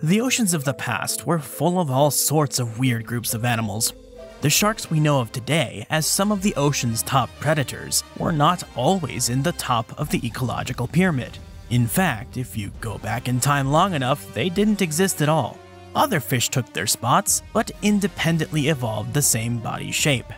The oceans of the past were full of all sorts of weird groups of animals. The sharks we know of today as some of the ocean's top predators were not always in the top of the ecological pyramid. In fact, if you go back in time long enough, they didn't exist at all. Other fish took their spots, but independently evolved the same body shape.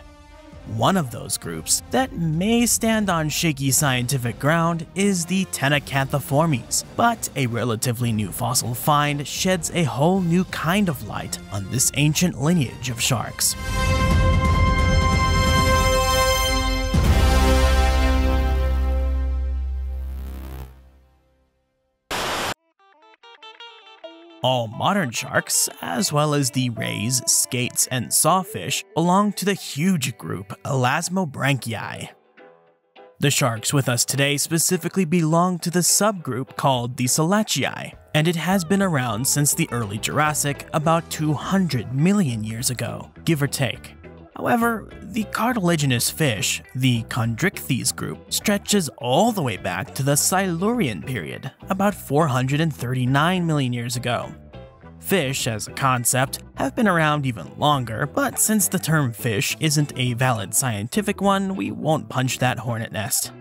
One of those groups that may stand on shaky scientific ground is the Ctenacanthiformes, but a relatively new fossil find sheds a whole new kind of light on this ancient lineage of sharks. All modern sharks, as well as the rays, skates, and sawfish, belong to the huge group Elasmobranchii. The sharks with us today specifically belong to the subgroup called the Selachii, and it has been around since the early Jurassic about 200 million years ago, give or take. However, the cartilaginous fish, the Chondrichthyes group, stretches all the way back to the Silurian period, about 439 million years ago. Fish, as a concept, have been around even longer, but since the term fish isn't a valid scientific one, we won't punch that hornet nest.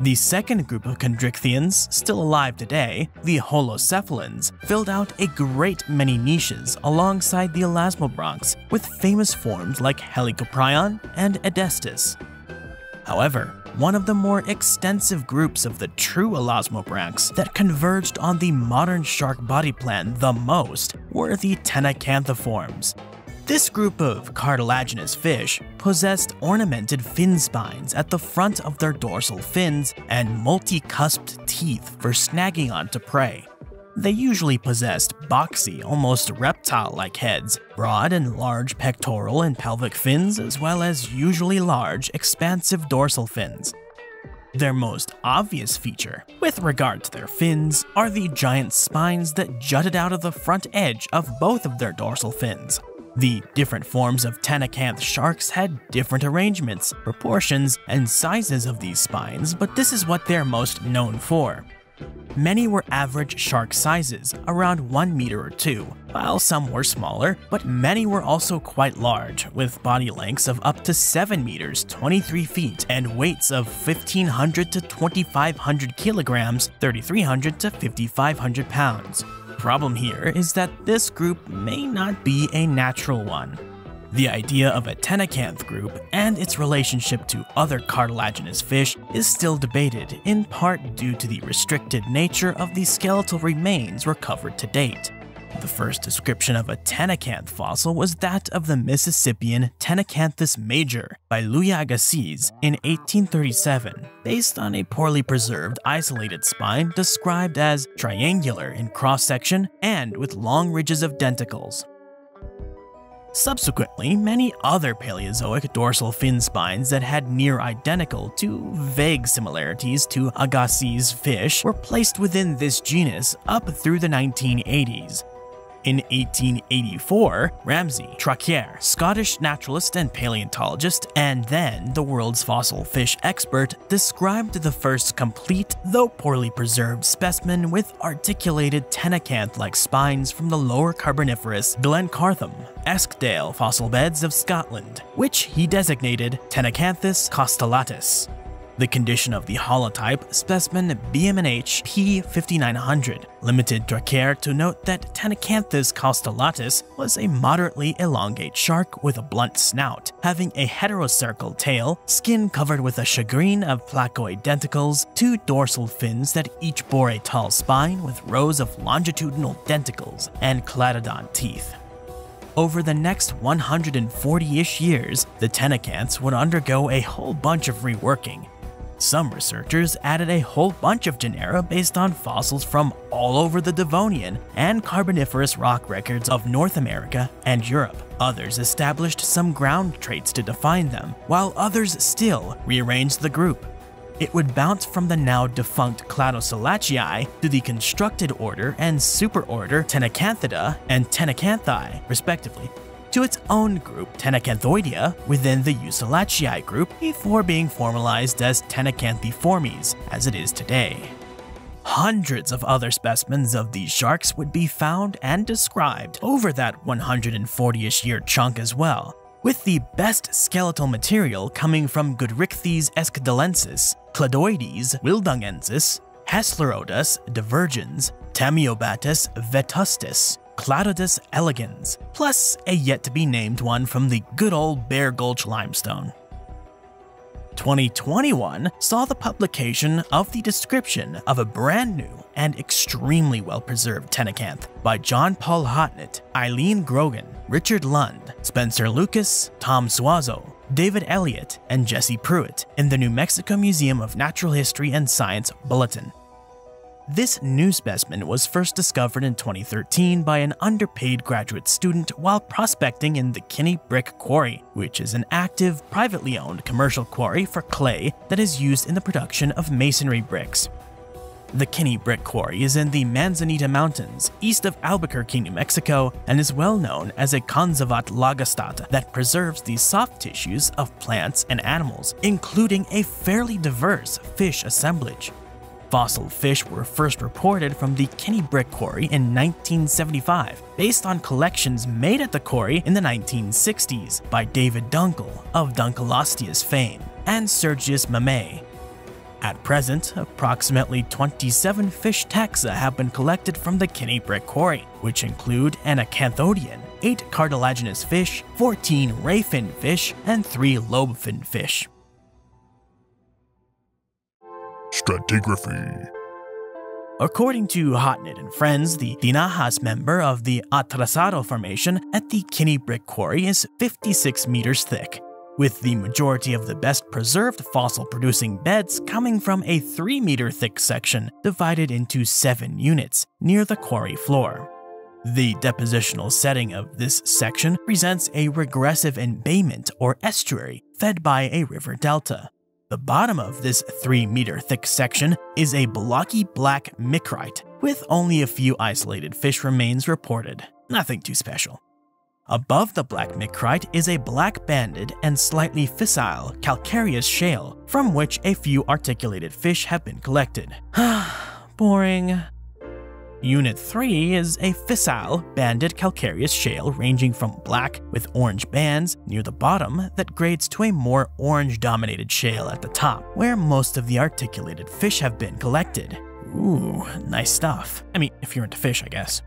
The second group of chondrichthyans, still alive today, the holocephalans, filled out a great many niches alongside the elasmobranchs, with famous forms like Helicoprion and Edestus. However, one of the more extensive groups of the true elasmobranchs that converged on the modern shark body plan the most were the Ctenacanthiformes, this group of cartilaginous fish possessed ornamented fin spines at the front of their dorsal fins and multi-cusped teeth for snagging onto prey. They usually possessed boxy, almost reptile-like heads, broad and large pectoral and pelvic fins, as well as usually large, expansive dorsal fins. Their most obvious feature, with regard to their fins, are the giant spines that jutted out of the front edge of both of their dorsal fins. The different forms of Ctenacanth sharks had different arrangements, proportions, and sizes of these spines, but this is what they're most known for. Many were average shark sizes, around 1 meter or 2, while some were smaller, but many were also quite large, with body lengths of up to 7 meters 23 feet and weights of 1500 to 2500 kilograms 3300 to 5500 pounds problem here is that this group may not be a natural one. The idea of a ctenacanth group and its relationship to other cartilaginous fish is still debated, in part due to the restricted nature of the skeletal remains recovered to date. The first description of a ctenacanth fossil was that of the Mississippian Ctenacanthus major by Louis Agassiz in 1837, based on a poorly preserved isolated spine described as triangular in cross-section and with long ridges of denticles. Subsequently, many other Paleozoic dorsal fin spines that had near identical to vague similarities to Agassiz fish were placed within this genus up through the 1980s, in 1884, Ramsay Traquair, Scottish naturalist and paleontologist, and then the world's fossil fish expert, described the first complete, though poorly preserved specimen with articulated ctenacanth-like spines from the lower Carboniferous Glencartholm, Eskdale fossil beds of Scotland, which he designated Ctenacanthus constellatus. The condition of the holotype specimen BMNH P5900 limited Traquair to note that Ctenacanthus constellatus was a moderately elongate shark with a blunt snout, having a heterocercal tail, skin covered with a shagreen of placoid denticles, two dorsal fins that each bore a tall spine with rows of longitudinal denticles, and cladodont teeth. Over the next 140-ish years, the ctenacanths would undergo a whole bunch of reworking, some researchers added a whole bunch of genera based on fossils from all over the Devonian and Carboniferous rock records of North America and Europe. Others established some ground traits to define them, while others still rearranged the group. It would bounce from the now defunct Cladoselachii to the constructed order and superorder Ctenacanthidae and Ctenacanthi, respectively, to its own group, Ctenacanthoidea, within the Euselachii group before being formalized as Ctenacanthiformes, as it is today. hundreds of other specimens of these sharks would be found and described over that 140-ish year chunk as well, with the best skeletal material coming from Goodrichthys eskdalensis, Cladodoides wildungensis, Heslerodus divergens, Tamiobatis vetustus, Cladodus elegans, plus a yet-to-be-named one from the good old Bear Gulch limestone. 2021 saw the publication of the description of a brand new and extremely well preserved Ctenacanth by John Paul Hodnett, Eileen Grogan, Richard Lund, Spencer Lucas, Tom Suazo, David Elliott, and Jesse Pruitt in the New Mexico Museum of Natural History and Science Bulletin. This new specimen was first discovered in 2013 by an underpaid graduate student while prospecting in the Kinney Brick Quarry, which is an active, privately owned commercial quarry for clay that is used in the production of masonry bricks. The Kinney Brick Quarry is in the Manzanita Mountains, east of Albuquerque, New Mexico, and is well known as a Konservat Lagerstätte that preserves the soft tissues of plants and animals, including a fairly diverse fish assemblage. Fossil fish were first reported from the Kinney Brick Quarry in 1975, based on collections made at the quarry in the 1960s by David Dunkle of Dunkleosteus fame and Sergius Mamay. At present, approximately 27 fish taxa have been collected from the Kinney Brick Quarry, which include an acanthodian, 8 cartilaginous fish, 14 rayfin fish, and 3 lobefin fish. Stratigraphy. According to Hodnett and friends, the Tinajas member of the Atrasado Formation at the Kinney Brick Quarry is 56 meters thick, with the majority of the best preserved fossil producing beds coming from a 3 meter thick section divided into 7 units near the quarry floor. The depositional setting of this section presents a regressive embayment or estuary fed by a river delta. The bottom of this 3 meter thick section is a blocky black micrite, with only a few isolated fish remains reported. Nothing too special. Above the black micrite is a black banded and slightly fissile calcareous shale, from which a few articulated fish have been collected. Boring. Unit 3 is a fissile, banded calcareous shale ranging from black with orange bands near the bottom that grades to a more orange-dominated shale at the top, where most of the articulated fish have been collected. Ooh, nice stuff. I mean, if you're into fish, I guess.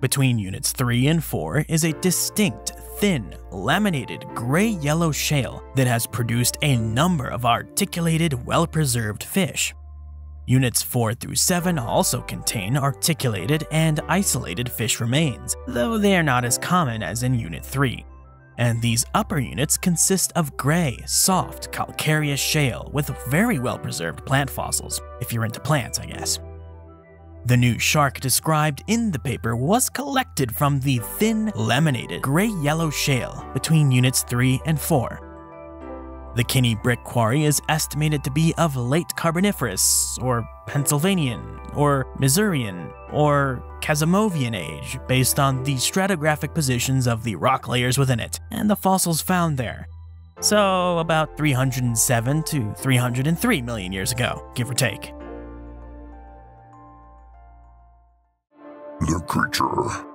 Between units 3 and 4 is a distinct, thin, laminated gray-yellow shale that has produced a number of articulated, well-preserved fish. Units 4 through 7 also contain articulated and isolated fish remains, though they are not as common as in Unit 3. And these upper units consist of gray, soft, calcareous shale with very well preserved plant fossils, if you're into plants, I guess. The new shark described in the paper was collected from the thin, laminated, gray-yellow shale between units 3 and 4, the Kinney Brick Quarry is estimated to be of late Carboniferous, or Pennsylvanian, or Missourian, or Kasimovian age, based on the stratigraphic positions of the rock layers within it and the fossils found there. So, about 307 to 303 million years ago, give or take. The creature.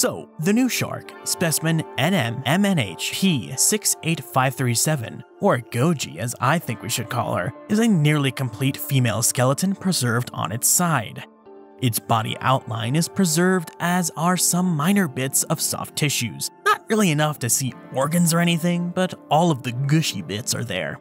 So, the new shark, specimen NMMNH-P68537, or Goji as I think we should call her, is a nearly complete female skeleton preserved on its side. Its body outline is preserved as are some minor bits of soft tissues. Not really enough to see organs or anything, but all of the gushy bits are there.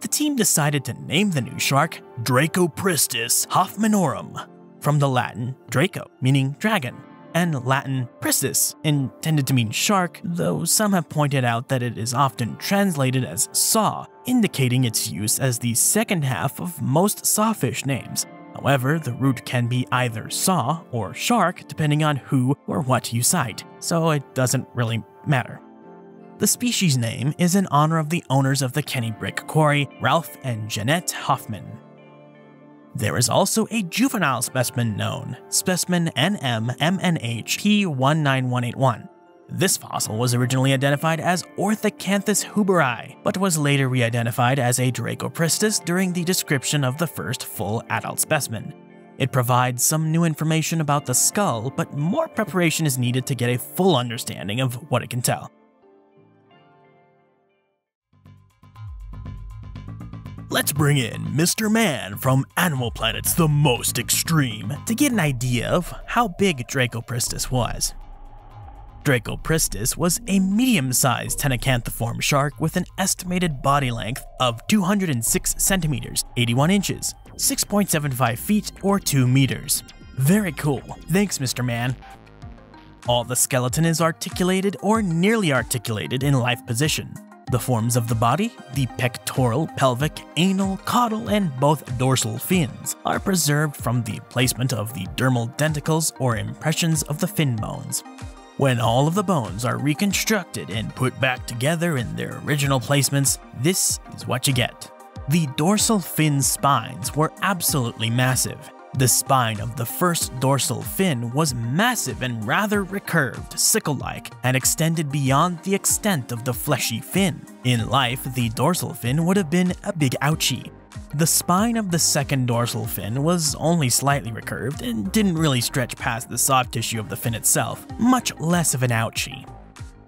The team decided to name the new shark Dracopristis hoffmanorum, from the Latin Draco, meaning dragon, and Latin pristis, intended to mean shark, though some have pointed out that it is often translated as saw, indicating its use as the second half of most sawfish names. However, the root can be either saw or shark depending on who or what you cite, so it doesn't really matter. The species name is in honor of the owners of the Kinney Brick Quarry, Ralph and Jeanette Hoffman. There is also a juvenile specimen known, specimen NMMNH P19181. This fossil was originally identified as Orthocanthus huberi, but was later re-identified as a Dracopristis during the description of the first full adult specimen. It provides some new information about the skull, but more preparation is needed to get a full understanding of what it can tell. Let's bring in Mr. Man from Animal Planet's The Most Extreme to get an idea of how big Dracopristis was. Dracopristis was a medium-sized ctenacanthiform shark with an estimated body length of 206 centimeters, 81 inches, 6.75 feet, or 2 meters. Very cool. Thanks, Mr. Man. All the skeleton is articulated or nearly articulated in life position. The forms of the body, the pectoral, pelvic, anal, caudal, and both dorsal fins, are preserved from the placement of the dermal denticles or impressions of the fin bones. When all of the bones are reconstructed and put back together in their original placements, this is what you get. The dorsal fin spines were absolutely massive. The spine of the first dorsal fin was massive and rather recurved, sickle-like, and extended beyond the extent of the fleshy fin. In life, the dorsal fin would have been a big ouchie. The spine of the second dorsal fin was only slightly recurved and didn't really stretch past the soft tissue of the fin itself, much less of an ouchie.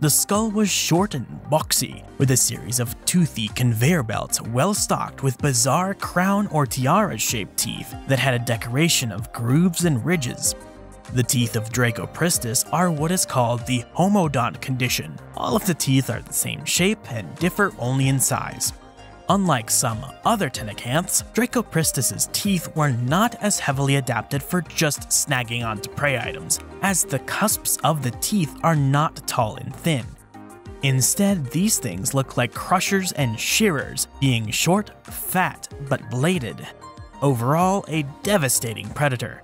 The skull was short and boxy, with a series of toothy conveyor belts well stocked with bizarre crown or tiara-shaped teeth that had a decoration of grooves and ridges. The teeth of Dracopristis are what is called the homodont condition. All of the teeth are the same shape and differ only in size. Unlike some other ctenacanths, Dracopristis' teeth were not as heavily adapted for just snagging onto prey items, as the cusps of the teeth are not tall and thin. Instead, these things look like crushers and shearers, being short, fat, but bladed. Overall, a devastating predator.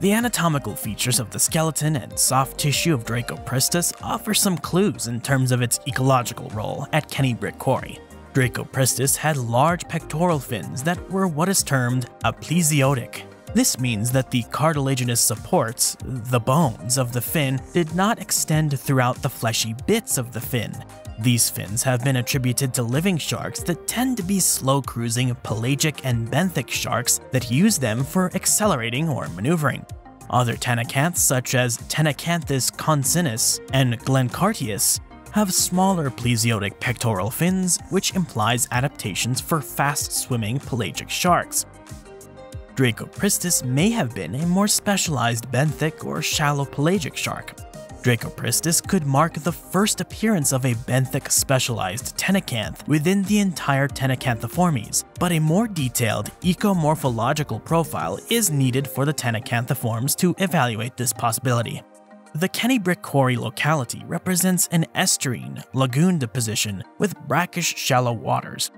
The anatomical features of the skeleton and soft tissue of Dracopristis offer some clues in terms of its ecological role at Kinney Brick Quarry. Dracopristis had large pectoral fins that were what is termed aplesiotic. This means that the cartilaginous supports, the bones of the fin, did not extend throughout the fleshy bits of the fin. These fins have been attributed to living sharks that tend to be slow cruising pelagic and benthic sharks that use them for accelerating or maneuvering. Other ctenacanths such as Ctenacanthus concinnus and Glencartius have smaller plesiotic pectoral fins, which implies adaptations for fast-swimming pelagic sharks. Dracopristis may have been a more specialized benthic or shallow pelagic shark. Dracopristis could mark the first appearance of a benthic specialized ctenacanth within the entire Ctenacanthiformes, but a more detailed ecomorphological profile is needed for the Ctenacanthiforms to evaluate this possibility. The Kinney Brick Quarry locality represents an estuarine, lagoon deposition with brackish shallow waters.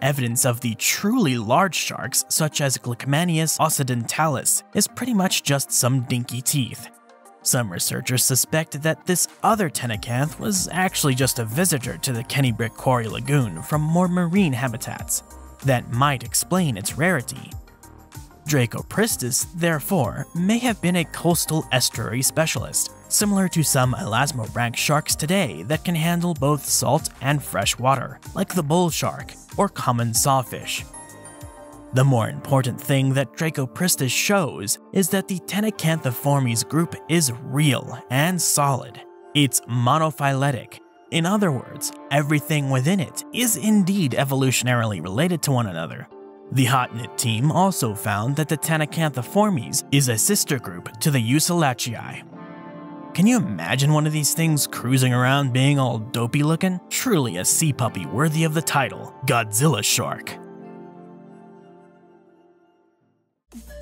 Evidence of the truly large sharks, such as Glikmanius occidentalis, is pretty much just some dinky teeth. Some researchers suspect that this other ctenacanth was actually just a visitor to the Kinney Brick Quarry Lagoon from more marine habitats. That might explain its rarity. Dracopristis, therefore, may have been a coastal estuary specialist, similar to some elasmobranch sharks today that can handle both salt and fresh water, like the bull shark or common sawfish. The more important thing that Dracopristis shows is that the Ctenacanthiformes group is real and solid. It's monophyletic. In other words, everything within it is indeed evolutionarily related to one another. The Hodnett team also found that the Ctenacanthiformes is a sister group to the Euselachii, can you imagine one of these things cruising around being all dopey looking? Truly a sea puppy worthy of the title, Godzilla Shark.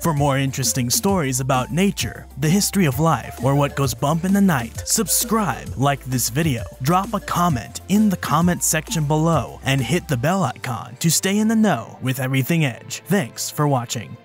For more interesting stories about nature, the history of life, or what goes bump in the night, subscribe, like this video, drop a comment in the comment section below, and hit the bell icon to stay in the know with everything Edge. Thanks for watching.